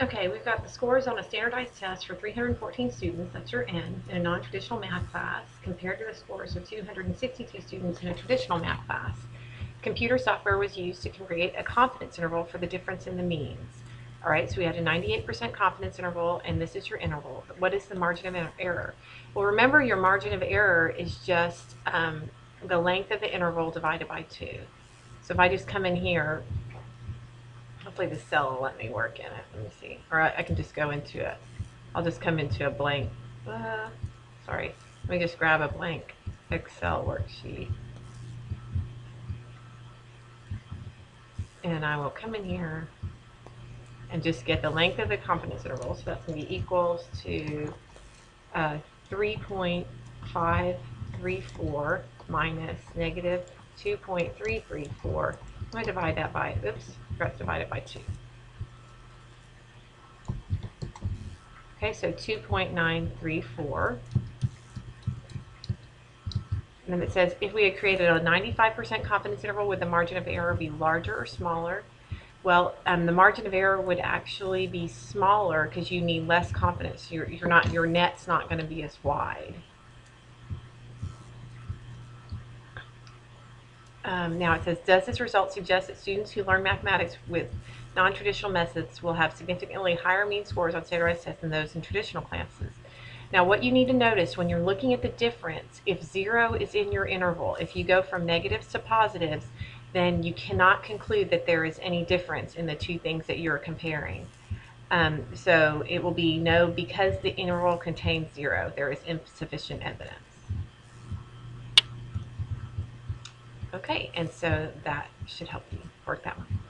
Okay, we've got the scores on a standardized test for 314 students, that's your N, in a non-traditional math class, compared to the scores of 262 students in a traditional math class. Computer software was used to create a confidence interval for the difference in the means. All right, so we had a 98% confidence interval, and this is your interval. What is the margin of error? Well, remember your margin of error is just um, the length of the interval divided by 2. So if I just come in here, hopefully the cell will let me work in it. Let me see. Or I, I can just go into it. I'll just come into a blank. Uh, sorry. Let me just grab a blank Excel worksheet. And I will come in here and just get the length of the confidence interval. So that's going to be equals to uh, 3.534 minus negative 2.334. To divide that by, oops, forgot to divide it by 2. Okay, so 2.934. And then it says if we had created a 95% confidence interval, would the margin of error be larger or smaller? Well, um, the margin of error would actually be smaller because you need less confidence. You're, you're not, your net's not going to be as wide. Um, now it says, does this result suggest that students who learn mathematics with non-traditional methods will have significantly higher mean scores on standardized tests than those in traditional classes? Now what you need to notice when you're looking at the difference, if zero is in your interval, if you go from negatives to positives, then you cannot conclude that there is any difference in the two things that you're comparing. Um, so it will be no because the interval contains zero, there is insufficient evidence. Okay, and so that should help you work that one.